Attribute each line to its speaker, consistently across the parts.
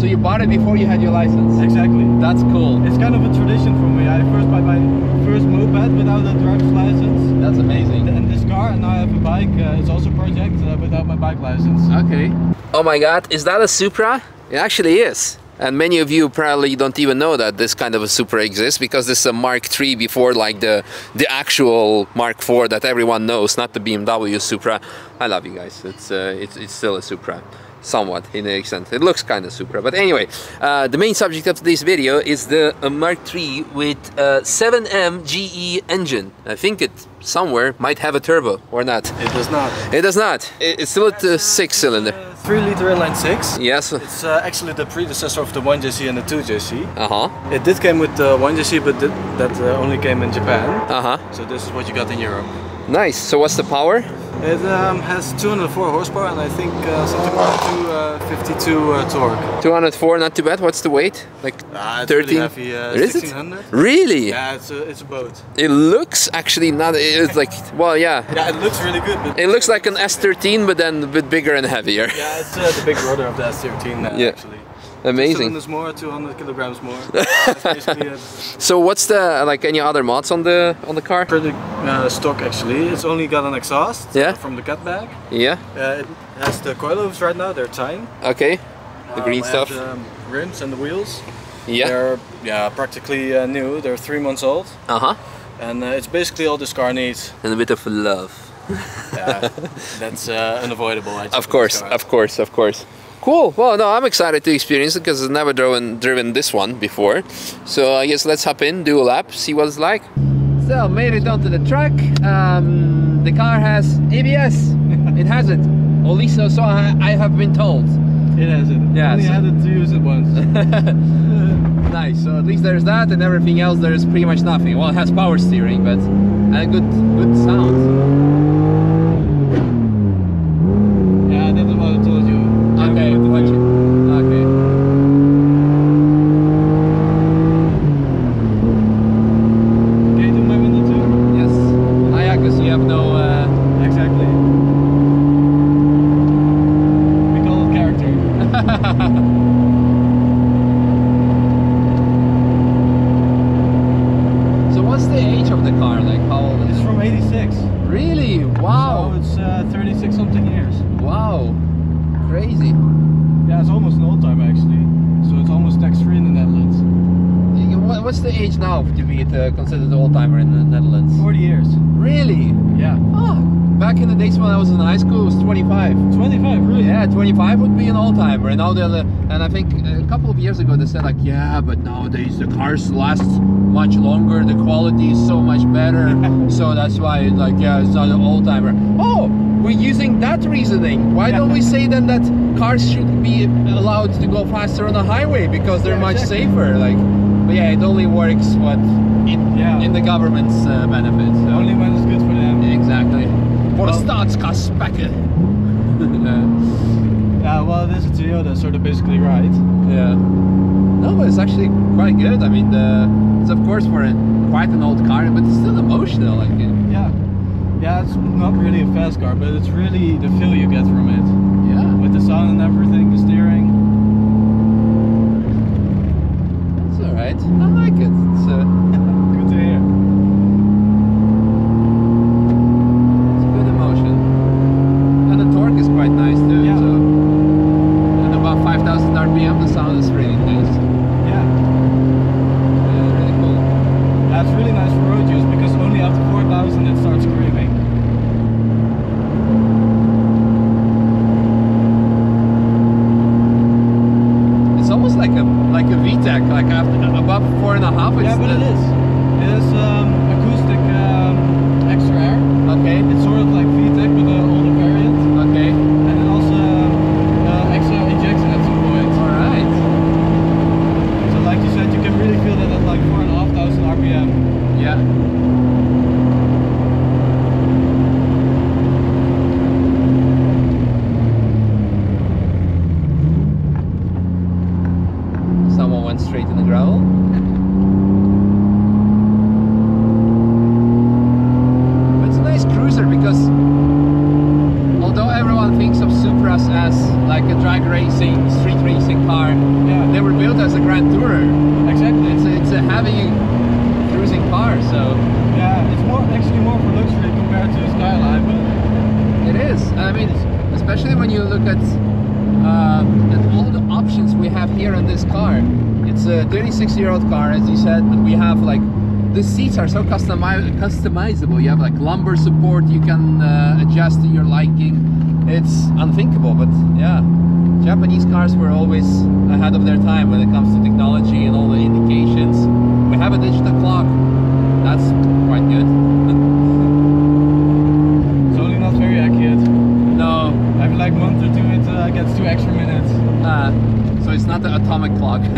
Speaker 1: So you bought it before you had your license.
Speaker 2: Exactly.
Speaker 1: That's cool.
Speaker 2: It's kind of a tradition for me. I first buy my first moped without a driver's license.
Speaker 1: That's amazing.
Speaker 2: And this car, and now I have a bike. Uh, it's also a project uh, without my bike license.
Speaker 1: Okay. Oh my god, is that a Supra? It actually is. And many of you probably don't even know that this kind of a Supra exists because this is a Mark III before like the the actual Mark IV that everyone knows, not the BMW Supra. I love you guys. It's uh, it's, it's still a Supra somewhat in the extent. It looks kind of Supra, but anyway, uh, the main subject of this video is the uh, Mark III with uh, 7M GE engine. I think it somewhere might have a turbo or not.
Speaker 2: It does not.
Speaker 1: It does not. It- It's still at the six cylinder.
Speaker 2: Uh, three liter inline six.
Speaker 1: Yes.
Speaker 2: It's uh, actually the predecessor of the 1JZ and the 2JZ.
Speaker 1: Uh huh.
Speaker 2: It did came with the 1JZ, but th- that uh, only came in Japan.
Speaker 1: Uh huh.
Speaker 2: So this is what you got in Europe.
Speaker 1: Nice. So what's the power?
Speaker 2: It um, has 204 horsepower and I think uh, something like 252 uh, torque.
Speaker 1: 204, not too bad. What's the weight? Like
Speaker 2: Ah, it's
Speaker 1: 13?
Speaker 2: really heavy. Uh,
Speaker 1: Is it? Really?
Speaker 2: Yeah, it's a, it's a boat.
Speaker 1: It looks actually not. It's like well, yeah.
Speaker 2: Yeah, it looks really good. But
Speaker 1: It looks like an S13, but then a bit bigger and heavier.
Speaker 2: Yeah, it's uh, the big brother of the S13 uh,
Speaker 1: Yeah.
Speaker 2: actually.
Speaker 1: Amazing.
Speaker 2: Cylinders more, 200 kilograms more. That's basically it.
Speaker 1: So what's the like any other mods on the on the car?
Speaker 2: Pretty uh, stock actually. It's only got an exhaust
Speaker 1: Yeah.
Speaker 2: from the catback.
Speaker 1: Yeah.
Speaker 2: Uh, it has the coilovers right now. They're Tein.
Speaker 1: Okay. The green
Speaker 2: Um,
Speaker 1: stuff.
Speaker 2: And, um, rims and the wheels.
Speaker 1: Yeah.
Speaker 2: They're yeah practically uh, new. They're three months old,
Speaker 1: Uh huh.
Speaker 2: and uh, it's basically all this car needs.
Speaker 1: And a bit of love.
Speaker 2: Yeah, that's uh, unavoidable. I
Speaker 1: Of course, of course, of course. Cool. Well, no, I'm excited to experience it because I've never driven driven this one before. So I guess let's hop in, do a lap, see what it's like. So made it onto the track. Um, the car has ABS. it has it. At least so, so I, I have been told.
Speaker 2: It has it.
Speaker 1: Yeah,
Speaker 2: Only
Speaker 1: so-
Speaker 2: had it to use it once.
Speaker 1: Nice. So at least there's that, and everything else there's pretty much nothing. Well, it has power steering, but a good good sound.
Speaker 2: yeah, that's what I told you.
Speaker 1: Okay, watch it. Okay.
Speaker 2: Can you do my window too?
Speaker 1: Yes. Ah, yeah, because you have no. Uh,
Speaker 2: Exactly. We call it character.
Speaker 1: so what's the age of the car? Like how old is
Speaker 2: It's
Speaker 1: it?
Speaker 2: from 86.
Speaker 1: Really? Wow.
Speaker 2: So it's uh, 36 something years.
Speaker 1: Wow. Crazy.
Speaker 2: Yeah, it's almost an old time actually. So it's almost tax free in the Netherlands.
Speaker 1: What's the age now to be uh, considered an old timer in the Netherlands?
Speaker 2: 40 years.
Speaker 1: Really?
Speaker 2: Yeah.
Speaker 1: Oh, back in the days when I was in high school, it was 25.
Speaker 2: 25, really?
Speaker 1: Yeah, 25 would be an old timer. And now they're, and I think a couple of years ago they said like, yeah, but nowadays the cars last much longer, the quality is so much better, so that's why it's like, yeah, it's not an old timer. Oh, we're using that reasoning. Why don't we say then that cars should be allowed to go faster on the highway because they're
Speaker 2: Yeah,
Speaker 1: much
Speaker 2: exactly.
Speaker 1: safer? Like, but yeah, it only works what in
Speaker 2: Yeah.
Speaker 1: in the government's uh, benefit. So.
Speaker 2: Only when it's good for them.
Speaker 1: Exactly. For
Speaker 2: Well-
Speaker 1: staatskasspekken.
Speaker 2: Yeah, yeah. well, it is Toyota, so they're basically right.
Speaker 1: yeah. No, but it's actually quite good. I mean, the, it's of course for a, quite an old car, but it's still emotional. Like, uh,
Speaker 2: Yeah. Yeah, it's not really a fast car, but it's really the feel you get from it.
Speaker 1: yeah,
Speaker 2: With the sound and everything, the steering.
Speaker 1: it's all right. I like it. It's, uh,
Speaker 2: Good to hear.
Speaker 1: it's a good emotion, and the torque is quite nice too.
Speaker 2: Yeah.
Speaker 1: So, and about 5,000 RPM, the sound is really nice.
Speaker 2: Yeah.
Speaker 1: Uh, really cool.
Speaker 2: Yeah, it's really nice for road use because only after 4,000 it starts screaming.
Speaker 1: It's almost like a like a VTEC, like after above four and a half. It's
Speaker 2: Yeah, but
Speaker 1: the,
Speaker 2: it is. It is um, acoustic um, extra air.
Speaker 1: Okay.
Speaker 2: It's sort of like VTEC with an older variant.
Speaker 1: Okay.
Speaker 2: And then also uh, extra injection at some point.
Speaker 1: All right.
Speaker 2: So like you said, you can really feel that at like 4,500 RPM.
Speaker 1: Yeah. Someone went straight in the gravel. But it's a nice cruiser because although everyone thinks of Supras as like a drag racing, street racing car,
Speaker 2: Yeah.
Speaker 1: a heavy cruising car, so
Speaker 2: Yeah, it's more actually more for luxury compared to a Skyline, but
Speaker 1: it is. I mean, especially when you look at, uh, at all the options we have here in this car. It's a 36 year old car, as you said, but we have like the seats are so customi- customizable. You have like lumbar support you can uh, adjust to your liking. It's unthinkable, but yeah, Japanese cars were always ahead of their time when it comes to technology and all the indications. We have a digital clock. That's quite good.
Speaker 2: it's only not very accurate.
Speaker 1: no,
Speaker 2: Every like month or two, it uh, gets two extra minutes.
Speaker 1: uh, so it's not the atomic clock.
Speaker 2: I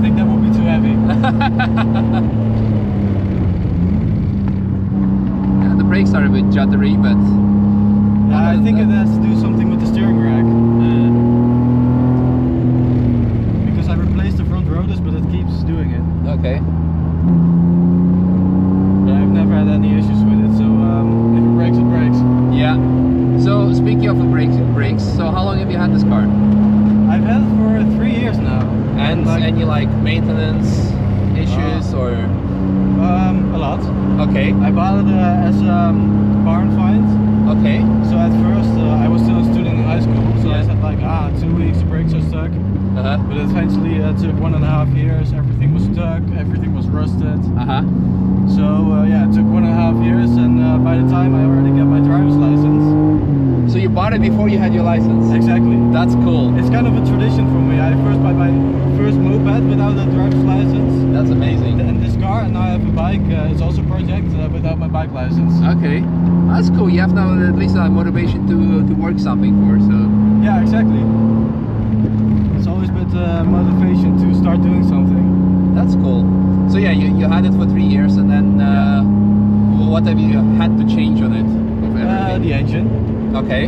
Speaker 2: think that would be too heavy.
Speaker 1: Yeah, the brakes are a bit juddery, but
Speaker 2: Yeah, I think it has to do something the steering rack. Because I replaced the front rotors, but it keeps doing it.
Speaker 1: okay.
Speaker 2: But I've never had any issues with it, so um, if it breaks, it breaks.
Speaker 1: Yeah. So speaking of the brakes, brakes. So how long have you had this car?
Speaker 2: I've had it for three years now.
Speaker 1: And
Speaker 2: like,
Speaker 1: any like maintenance issues or?
Speaker 2: um, a lot.
Speaker 1: Okay.
Speaker 2: I bought it uh, as a um, barn find.
Speaker 1: Okay.
Speaker 2: So at first uh, I was still a student high school, so I
Speaker 1: Yeah.
Speaker 2: said like, ah, two weeks the brakes are stuck.
Speaker 1: Uh huh.
Speaker 2: But eventually it took one and a half years. Everything was stuck. Everything was rusted.
Speaker 1: Uh huh.
Speaker 2: So uh, yeah, it took one and a half years, and uh, by the time I already got my driver's license.
Speaker 1: So you bought it before you had your license.
Speaker 2: Exactly.
Speaker 1: That's cool.
Speaker 2: It's kind of a tradition for me. I first bought my first moped without a driver's license,
Speaker 1: That's amazing.
Speaker 2: and car, and now I have a bike. Uh, it's also a project uh, without my bike license.
Speaker 1: Okay. That's cool. You have now at least a motivation to to work something for. So
Speaker 2: Yeah, exactly. It's always been uh, motivation to start doing something.
Speaker 1: that's cool. So yeah, you, you had it for three years, and then uh, what have you had to change on it?
Speaker 2: Uh, the engine.
Speaker 1: okay.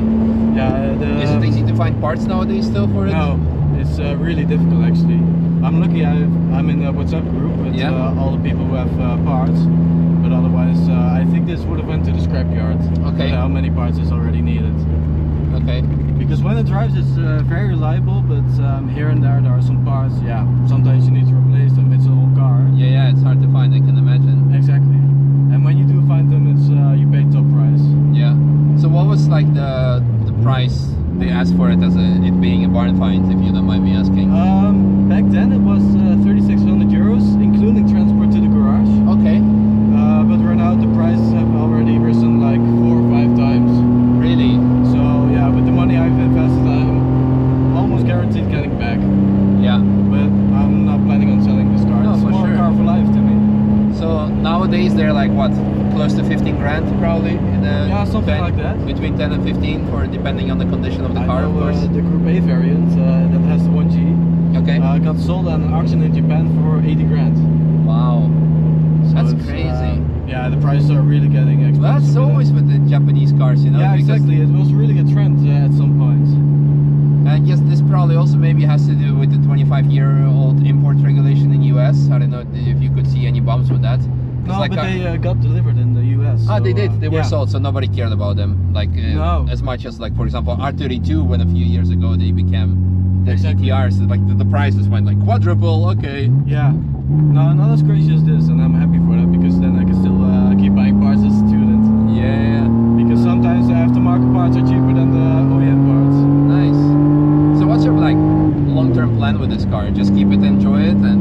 Speaker 2: Yeah. The,
Speaker 1: Is it easy to find parts nowadays still for it?
Speaker 2: No, it's uh, really difficult actually. I'm lucky I, I'm in the WhatsApp group with
Speaker 1: Yeah.
Speaker 2: uh, all the people who have uh, parts. But otherwise, uh, I think this would have went to the scrapyard.
Speaker 1: Okay.
Speaker 2: How many parts is already needed?
Speaker 1: Okay.
Speaker 2: Because when it drives, it's uh, very reliable. But um, here and there, there are some parts. Yeah, sometimes you need to replace them. It's a whole car.
Speaker 1: Yeah, yeah, it's hard to find. I can imagine.
Speaker 2: Exactly. And when you do find them, it's uh, you pay top price.
Speaker 1: Yeah. So what was like the the price they asked for it as a it being a barn find, if you don't mind me asking?
Speaker 2: Um, back then, it was uh, 3,600 euros, including transport to the garage.
Speaker 1: okay.
Speaker 2: Uh, but right now the prices have already risen like four or five times.
Speaker 1: Really?
Speaker 2: So yeah, with the money I've invested, I'm almost guaranteed getting back.
Speaker 1: Yeah.
Speaker 2: But I'm not planning on selling this car.
Speaker 1: No,
Speaker 2: it's
Speaker 1: for
Speaker 2: more
Speaker 1: sure.
Speaker 2: a car for life to me.
Speaker 1: So nowadays they're like what, close to 15 grand probably.
Speaker 2: Yeah, something
Speaker 1: 10
Speaker 2: like that.
Speaker 1: Between 10 and 15, for depending on the condition of the
Speaker 2: I
Speaker 1: car,
Speaker 2: know,
Speaker 1: of course.
Speaker 2: Uh, the Group A variant uh, that has the 1G
Speaker 1: okay.
Speaker 2: uh, got sold at an auction in Japan for 80 grand.
Speaker 1: wow.
Speaker 2: So
Speaker 1: That's crazy.
Speaker 2: uh, yeah, the prices are really getting expensive.
Speaker 1: That's
Speaker 2: with it.
Speaker 1: always with the Japanese cars, you know.
Speaker 2: yeah, exactly. It was really a trend uh, at some point.
Speaker 1: I guess this probably also maybe has to do with the 25 year old import regulation in US. I don't know if you could see any bumps with that.
Speaker 2: No,
Speaker 1: like
Speaker 2: but
Speaker 1: a-
Speaker 2: they uh, got delivered in the US.
Speaker 1: Ah,
Speaker 2: so,
Speaker 1: they did.
Speaker 2: uh,
Speaker 1: They were
Speaker 2: yeah.
Speaker 1: sold, so nobody cared about them. Like uh,
Speaker 2: No.
Speaker 1: as much as like for example R32 when a few years ago they became the
Speaker 2: Exactly.
Speaker 1: GTRs. Like the, the prices went like quadruple. Okay.
Speaker 2: Yeah. No, not as crazy as this, and I'm happy for that because then I can still uh, keep buying parts as a student.
Speaker 1: Yeah.
Speaker 2: Because sometimes the aftermarket parts are cheaper than the OEM parts.
Speaker 1: Nice. So what's your like long term plan with this car? Just keep it, enjoy it, and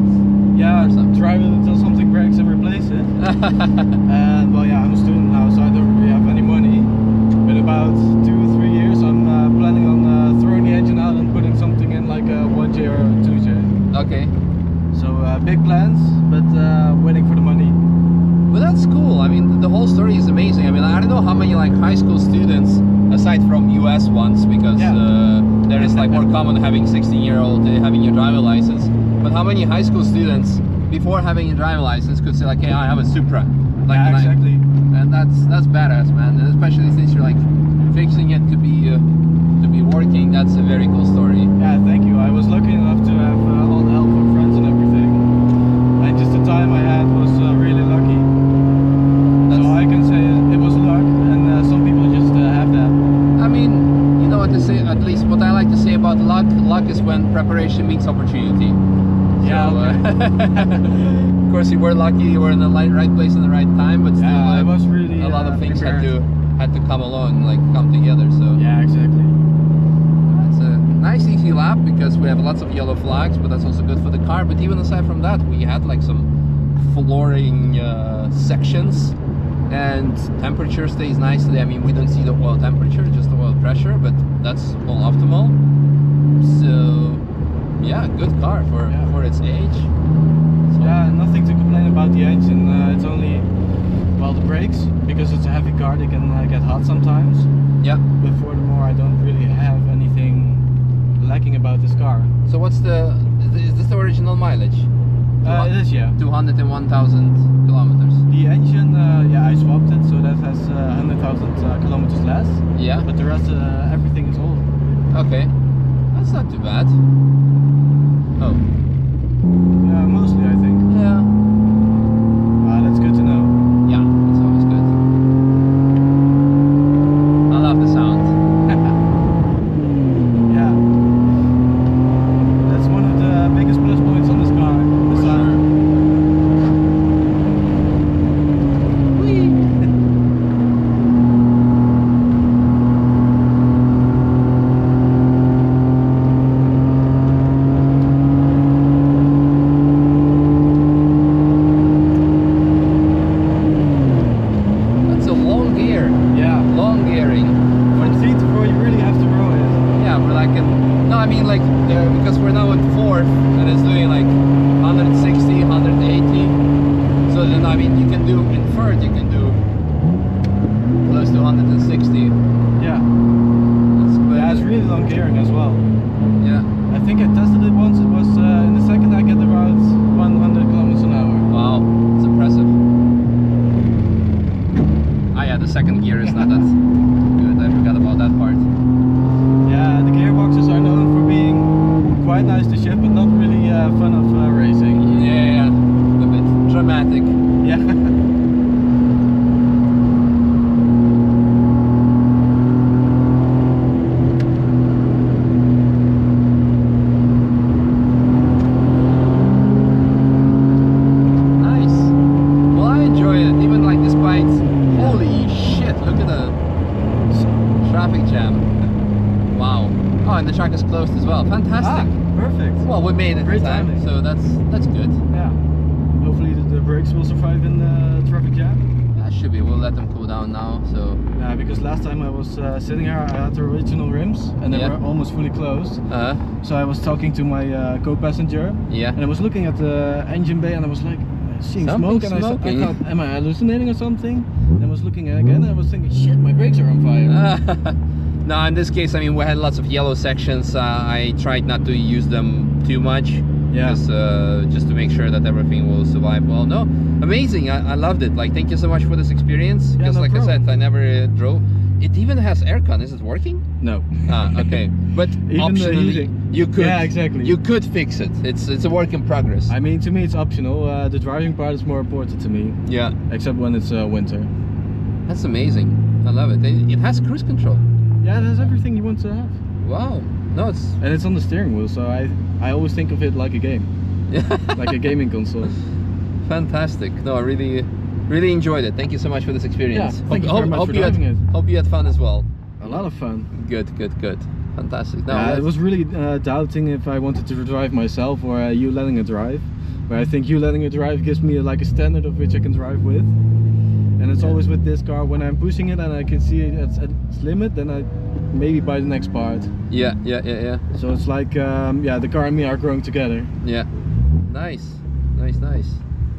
Speaker 2: Yeah, drive it until something breaks and replace it. and well, yeah, I'm a student now, so I don't really have any money. But about two, three years, I'm uh, planning on uh, throwing the engine out and putting something in like a 1J or a 2J.
Speaker 1: okay.
Speaker 2: So uh, big plans, but uh, waiting for the money.
Speaker 1: But that's cool. I mean, the whole story is amazing. I mean, I don't know how many like high school students, aside from US ones, because
Speaker 2: Yeah.
Speaker 1: uh, there is like more common having 16 year old uh, having your driver license. But how many high school students before having a driving license could say like, "Hey, I have a Supra," like
Speaker 2: yeah,
Speaker 1: and I- and that's that's badass, man. And especially since you're like fixing it to be uh, to be working. That's a very cool story.
Speaker 2: Yeah, thank you. I was lucky enough to have uh, all the help from friends and everything. And just the time I had was uh, really lucky.
Speaker 1: That's-
Speaker 2: so I can say it was luck, and uh, some people just uh, have that.
Speaker 1: I mean, you know what to say. At least what I like to say about luck, luck is when preparation meets opportunity.
Speaker 2: Yeah,
Speaker 1: So, uh, of course, you were lucky. You were in the right, right place in the right time, but still,
Speaker 2: Yeah, I
Speaker 1: uh,
Speaker 2: was really
Speaker 1: a lot
Speaker 2: uh,
Speaker 1: of things
Speaker 2: prepared.
Speaker 1: had to had to come along, like come together. So
Speaker 2: Yeah, exactly.
Speaker 1: it's a nice, easy lap because we have lots of yellow flags, but that's also good for the car. But even aside from that, we had like some flooring uh, sections and temperature stays nicely. I mean, we don't see the oil temperature, just the oil pressure, but that's all optimal. So, yeah, good car for,
Speaker 2: Yeah.
Speaker 1: for its age. So,
Speaker 2: Yeah, nothing to complain about the engine. Uh, it's only well the brakes because it's a heavy car. They can uh, get hot sometimes.
Speaker 1: yeah.
Speaker 2: But furthermore, I don't really have anything lacking about this car.
Speaker 1: So what's the, is this- is this the original mileage?
Speaker 2: Uh, it is, yeah.
Speaker 1: 201,000 kilometers.
Speaker 2: The engine, uh, yeah, I swapped it, so that has uh, 100,000 uh, kilometers less.
Speaker 1: Yeah.
Speaker 2: But the rest, uh, everything is old.
Speaker 1: Okay. That's not too bad. Oh.
Speaker 2: Yeah, mostly, I think.
Speaker 1: Yeah.
Speaker 2: Uh, that's good to know.
Speaker 1: Yeah, it's always good. I love the sound.
Speaker 2: Yeah. That's one of the biggest plus points on this car. The
Speaker 1: For
Speaker 2: sound.
Speaker 1: That's a long gear.
Speaker 2: Yeah.
Speaker 1: Long gearing.
Speaker 2: From three to four, you really have to roll it.
Speaker 1: Yeah, we're like in, no, I mean like uh, because we're now at fourth and it's doing like 160, 180. So then I mean you can do in third, you can do close to 160.
Speaker 2: Yeah.
Speaker 1: That's good.
Speaker 2: Yeah, it's really long gearing as well.
Speaker 1: Yeah.
Speaker 2: I think I tested it once. It was uh, in the second I get about 100 kilometers an hour.
Speaker 1: Wow, it's impressive. Ah yeah, the second gear is not that good. I forgot about that part.
Speaker 2: Yeah, the gearboxes are known for being quite nice to shift, but not really uh, fun of uh, racing.
Speaker 1: Yeah, a bit dramatic.
Speaker 2: Yeah.
Speaker 1: Nice. Well, I enjoy it, even like despite. Holy shit! Look at the traffic jam. Wow. Oh, and the track is closed as well. Fantastic.
Speaker 2: Ah, perfect.
Speaker 1: Well, we made it
Speaker 2: Great
Speaker 1: time,
Speaker 2: timing.
Speaker 1: so that's that's good.
Speaker 2: Yeah. Hopefully the, the brakes will survive in the traffic jam.
Speaker 1: That should be. We'll let them cool down now. So,
Speaker 2: Yeah, because last time I was uh, sitting here, I had the original rims and they
Speaker 1: Yeah.
Speaker 2: were almost fully closed.
Speaker 1: uh, -huh.
Speaker 2: So I was talking to my uh, co-passenger
Speaker 1: yeah.
Speaker 2: and I was looking at the engine bay and I was like seeing
Speaker 1: Something
Speaker 2: smoke and I, I thought, am I hallucinating or something? And I was looking again and I was thinking, shit, my brakes are on fire.
Speaker 1: no, in this case, I mean, we had lots of yellow sections. Uh, I tried not to use them too much.
Speaker 2: Yeah.
Speaker 1: Just, uh, just to make sure that everything will survive well. No, amazing. I, I loved it. Like, thank you so much for this experience.
Speaker 2: Yeah,
Speaker 1: Because,
Speaker 2: no
Speaker 1: like I said, I never uh, drove. It even has aircon. Is it working?
Speaker 2: No.
Speaker 1: Ah, okay. But
Speaker 2: Even
Speaker 1: optionally, you could.
Speaker 2: Yeah, exactly.
Speaker 1: You could fix it. It's it's a work in progress.
Speaker 2: I mean, to me it's optional. Uh, the driving part is more important to me,
Speaker 1: yeah,
Speaker 2: except when it's uh, winter.
Speaker 1: that's amazing. I love it. It, it has cruise control.
Speaker 2: Yeah, it has everything you want to have.
Speaker 1: Wow. No, it's
Speaker 2: And it's on the steering wheel, so I, I always think of it like a game, like a gaming console.
Speaker 1: Fantastic. No, I really, really enjoyed it. Thank you so much for this experience.
Speaker 2: Yeah, thank you very much
Speaker 1: hope
Speaker 2: for
Speaker 1: you had,
Speaker 2: driving it.
Speaker 1: Hope you had fun as well.
Speaker 2: A lot of fun.
Speaker 1: Good, good, good. Fantastic. No, that's-
Speaker 2: I was really uh, doubting if I wanted to drive myself or uh, you letting it drive. But I think you letting it drive gives me like a standard of which I can drive with. And it's always with this car when I'm pushing it and I can see it at its limit, then I maybe buy the next part.
Speaker 1: yeah, yeah, yeah, yeah,
Speaker 2: So it's like, um, yeah, the car and me are growing together.
Speaker 1: yeah. Nice, nice, nice.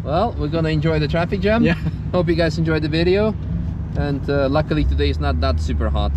Speaker 1: Well, we're gonna enjoy the traffic jam.
Speaker 2: Yeah.
Speaker 1: Hope you guys enjoyed the video. And uh, luckily today is not that super hot.